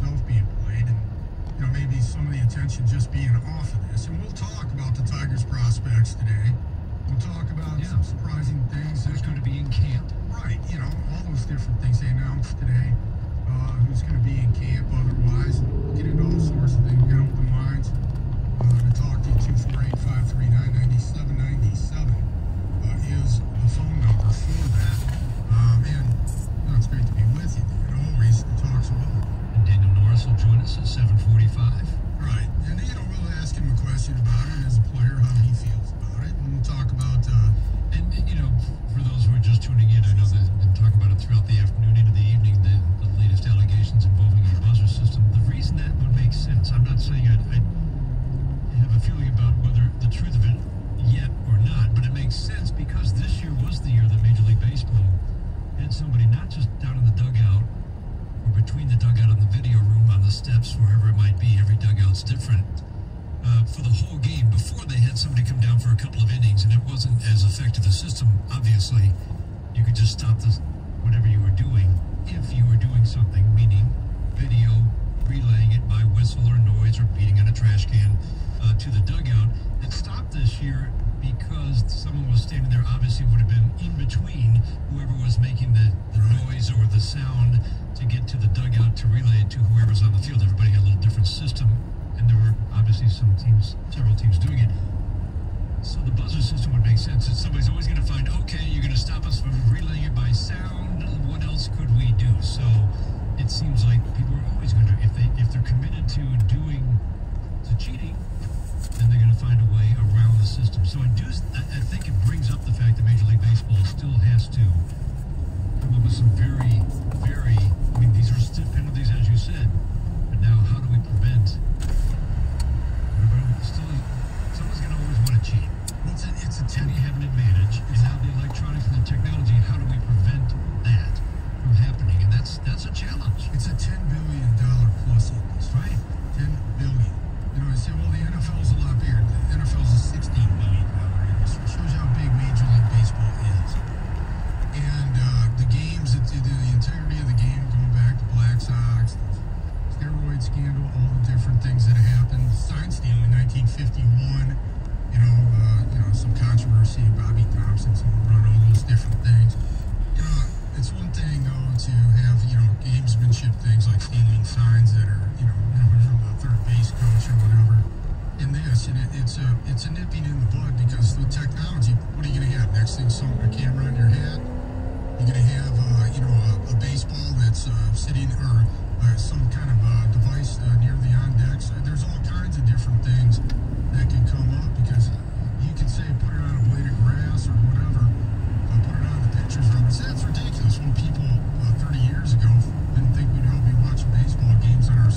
itself being played, and you know maybe some of the attention just being off of this. And we'll talk about the Tigers prospects today. We'll talk about Yeah. some surprising things. Who's going to be in camp? Right, you know, all those different things they announced today. Uh, who's going to be in camp otherwise. We'll get into all sorts of things. Got open lines uh, to talk to you. 248 539 9797 uh, is the phone number for that. Um, and you know, it's great to be with you, Dan. Always to talk some other. And Daniel Norris will join us at 7:45. Right. And, you know, we'll ask him a question about it as a player, how he feels about it. And we'll talk about. Uh, And, you know, for those who are just tuning in, I know that been talking about it throughout the afternoon into the evening, the, the latest allegations involving your buzzer system. The reason that would make sense, I'm not saying I, I have a feeling about whether the truth of it yet or not, but it makes sense because this year was the year that Major League Baseball had somebody not just down in the dugout or between the dugout and the video room on the steps, wherever it might be, every dugout's different. Uh, for the whole game, before they had somebody come down for a couple of innings, and it wasn't as effective a system. Obviously, you could just stop the whatever you were doing if you were doing something, meaning video, relaying it by whistle or noise or beating on a trash can uh, to the dugout. It stopped this year because someone was standing there. Obviously, would have been in between whoever was making the, the noise or the sound to get to the dugout to relay it to whoever's on the field. Everybody had a little different system, and there were obviously some teams, several teams doing it. So the buzzer system would make sense. That somebody's always going to find, okay, you're going to stop us from relaying it by sound. What else could we do? So it seems like people are always going to, if they if they're committed to doing to cheating, then they're going to find a way around the system. So I do, I, think it brings up the fact that Major League Baseball still has to up with some very, very. I mean, these are stiff penalties, as you said. But now, how do we prevent? Still, someone's going to always want to cheat. it's a, it's a Can 10 you have an advantage? And now the electronics and the technology, how do we prevent that from happening? And that's that's a challenge. It's a ten billion dollar plus industry. Right. Ten billion. You know, I say, well, the NFL's a lot bigger. The NFL's a sixteen billion dollar industry. Shows you how big Major League Baseball is. And uh, the it, the integrity of the game, going back to Black Sox, the steroid scandal, all the different things that happened. Sign stealing in 1951. You know, uh, you know, some controversy. Bobby Thomson's home run, all those different things. You know, it's one thing though to have you know gamesmanship things like stealing signs that are you know you know from the third base coach or whatever. In this, and it, it's a it's a nipping in the bud because with technology, what are you gonna have next thing? Some a camera on your head. You're gonna have uh, you know a, a baseball that's uh, sitting or uh, some kind of uh, device uh, near the on decks. There's all kinds of different things that can come up because you can say put it on a blade of grass or whatever, uh, put it on the pictures of it. That's ridiculous when people uh, 30 years ago didn't think we'd all be watching baseball games on our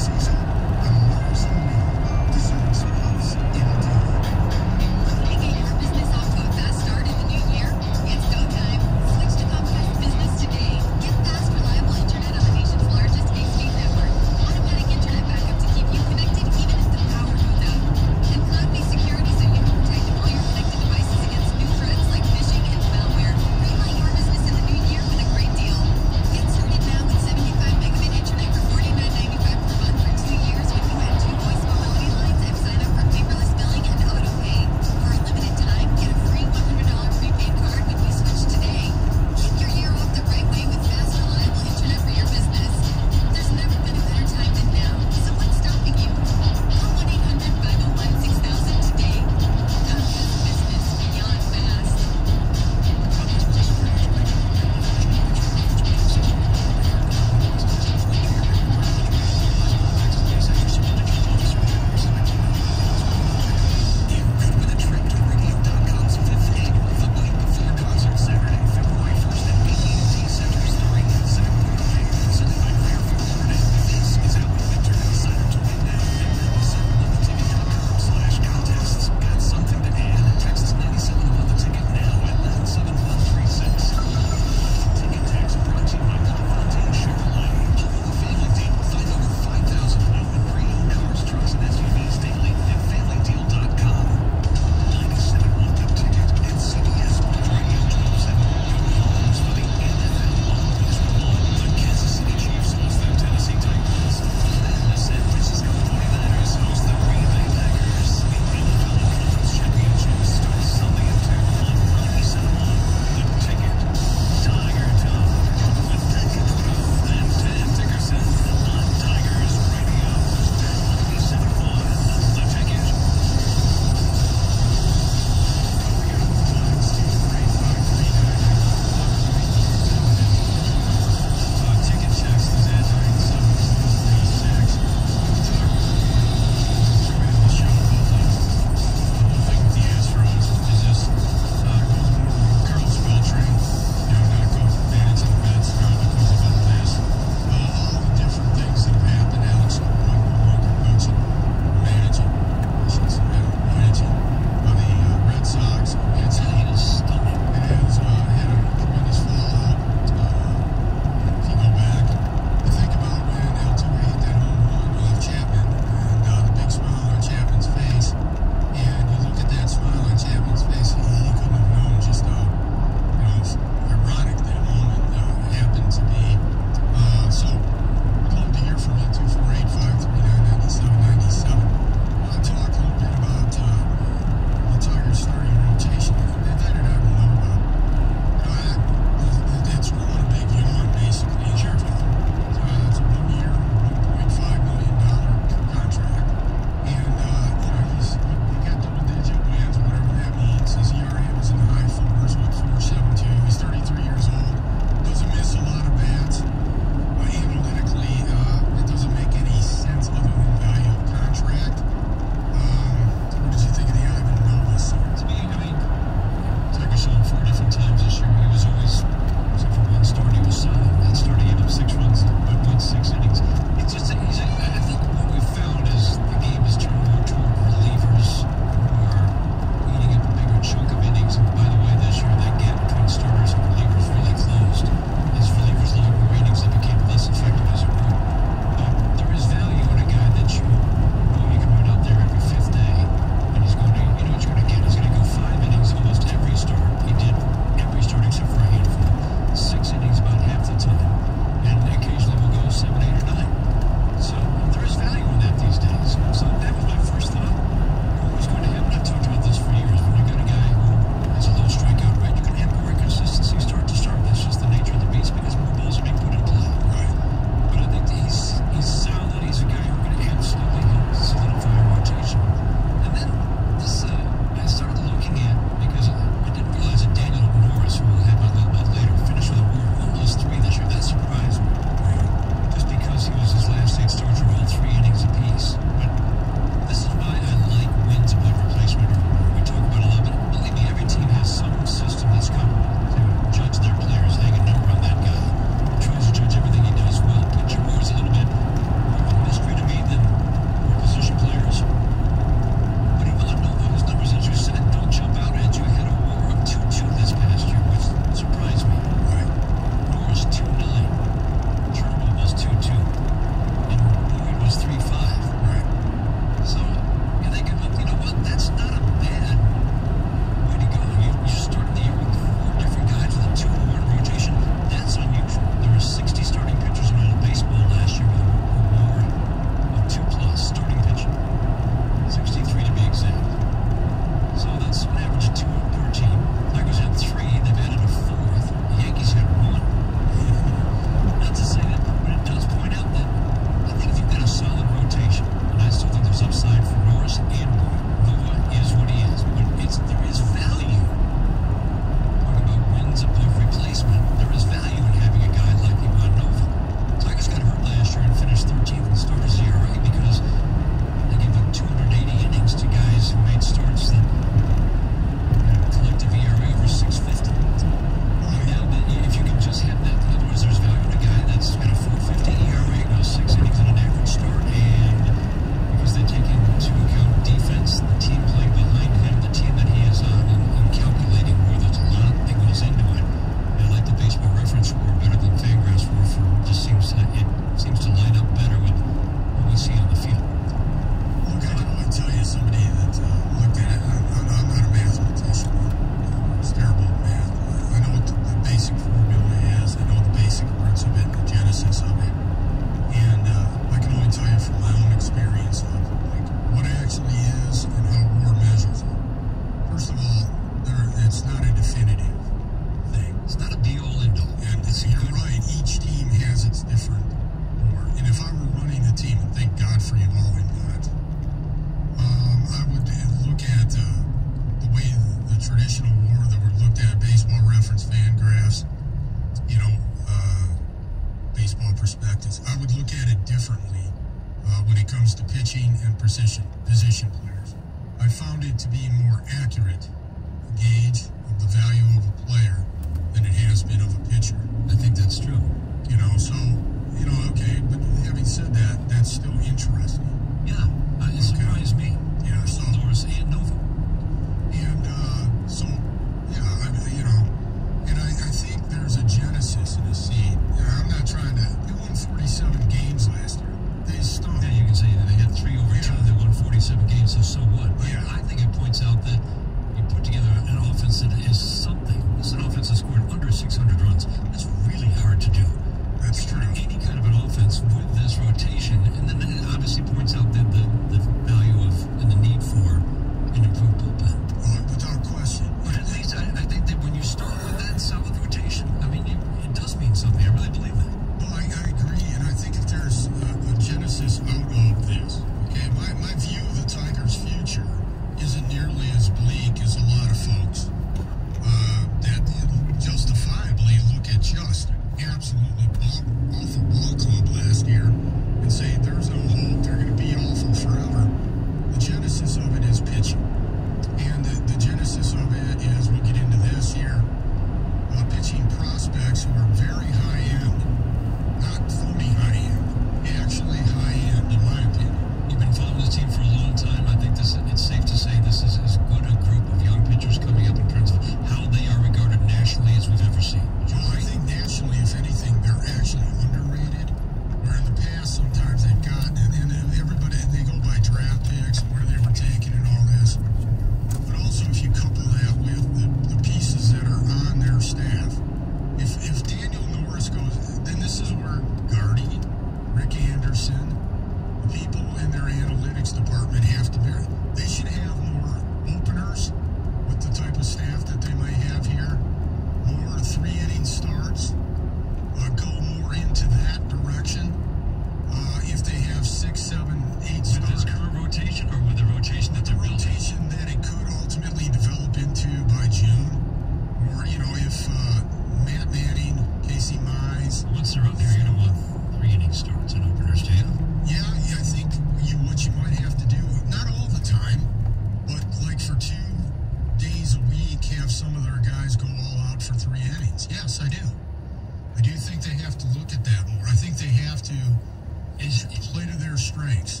strength.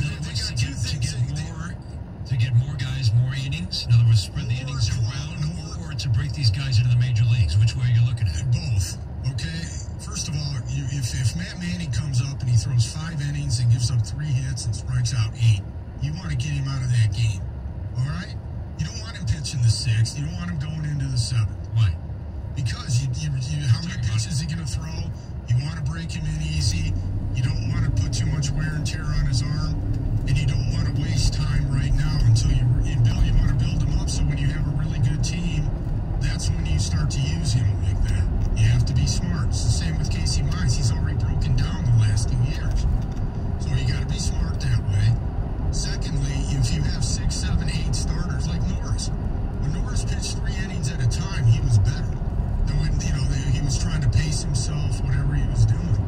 They, they got to get, to get more, to get more guys, more innings. In other words, spread the innings around, or to break these guys into the major leagues. Which way are you looking at? Both. Okay. First of all, if if Matt Manning comes up and he throws five innings and gives up three hits and strikes out eight, you want to get him out of that game. All right. You don't want him pitching the sixth. You don't want him going into the seventh. Why? Because you, you, you how many pitches is he going to throw? You want to break him in easy. You don't want to put too much wear and tear on his arm, and you don't want to waste time right now until you in build. You want to build him up so when you have a really good team, that's when you start to use him like that. You have to be smart. It's the same with Casey Mize. He's already broken down the last two years. So you got to be smart that way. Secondly, if you have six, seven, eight starters like Norris, when Norris pitched three innings at a time, he was better. Though, you know, he was trying to pace himself, whatever he was doing.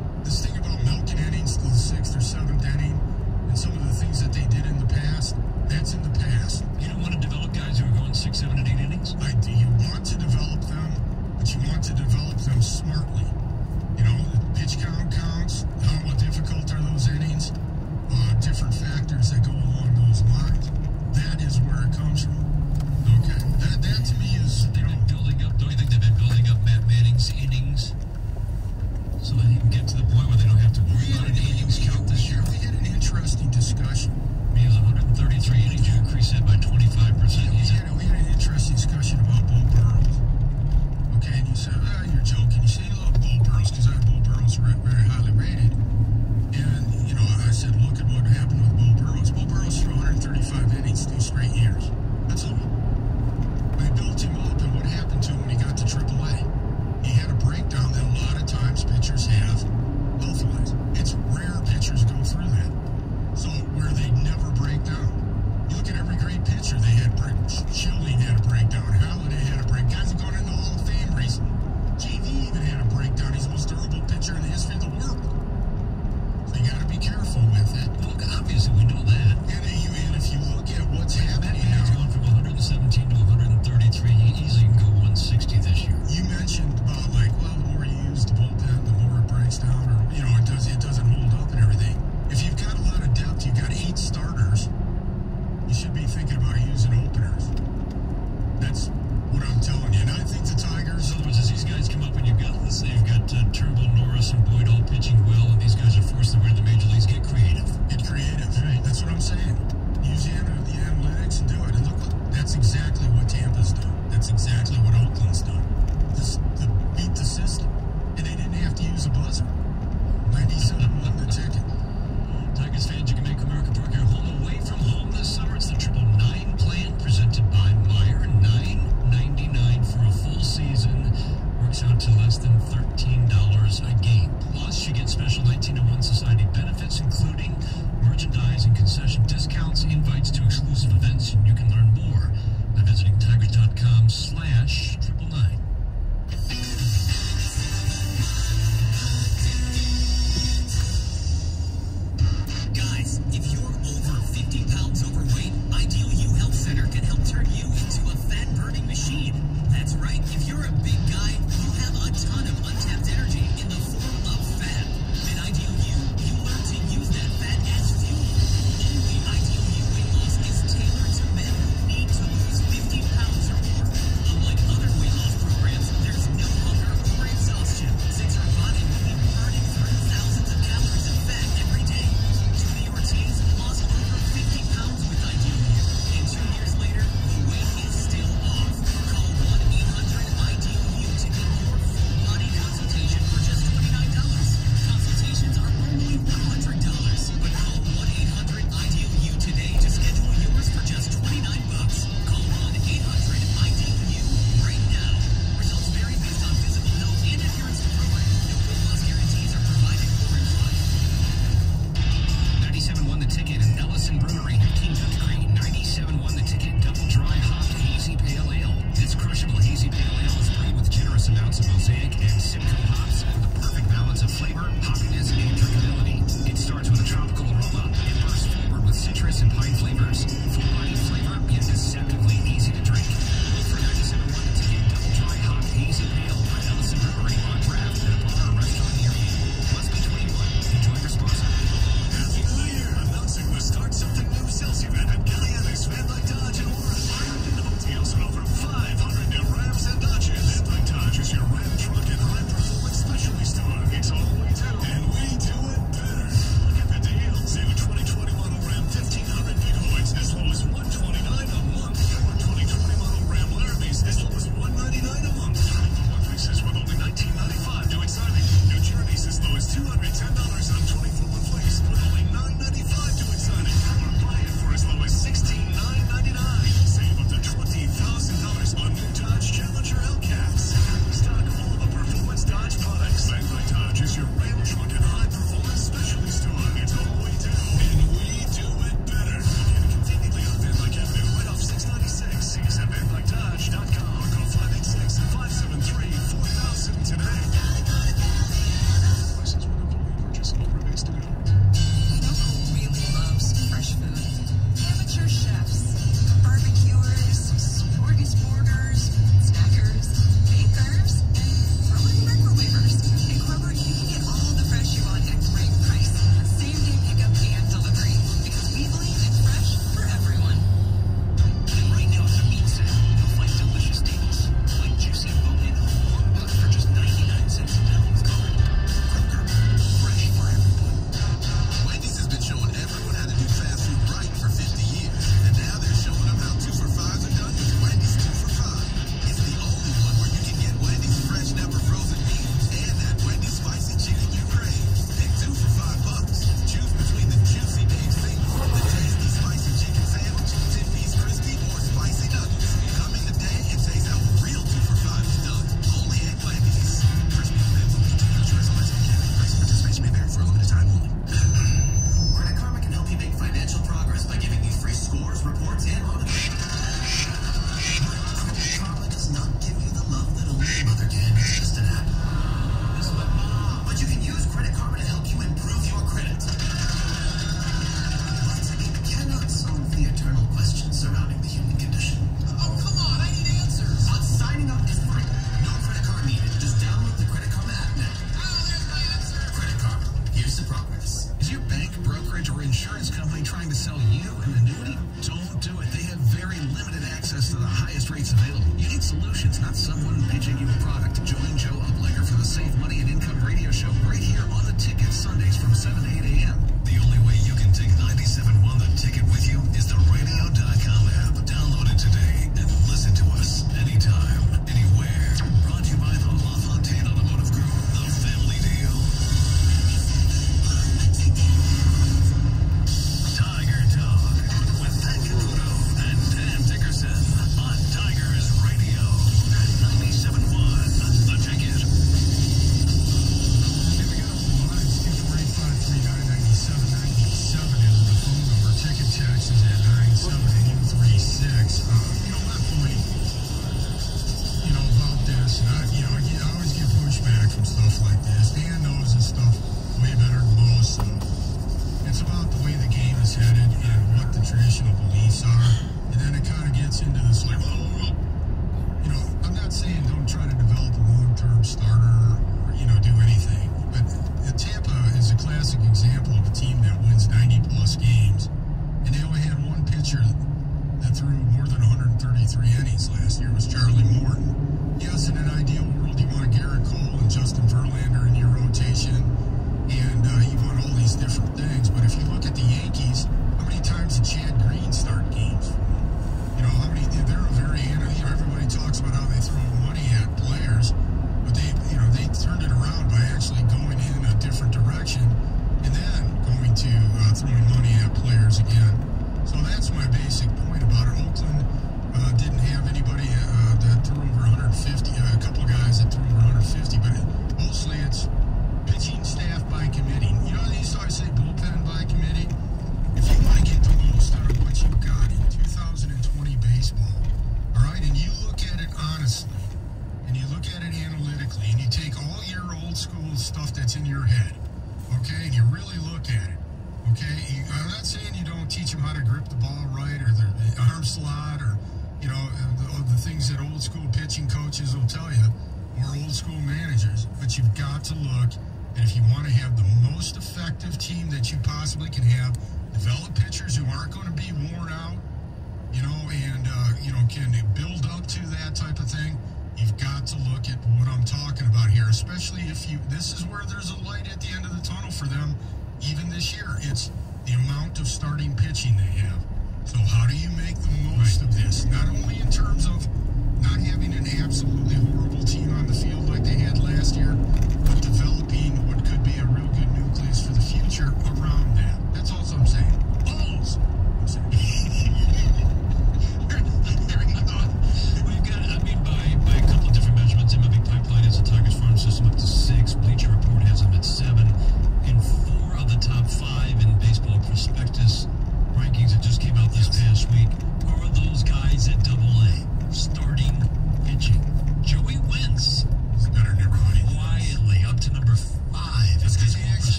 things that they did in the past, that's in the past. You don't want to develop guys who are going six, seven, and eight innings? I do. You want to develop them, but you want to develop them smartly. You know, pitch count counts,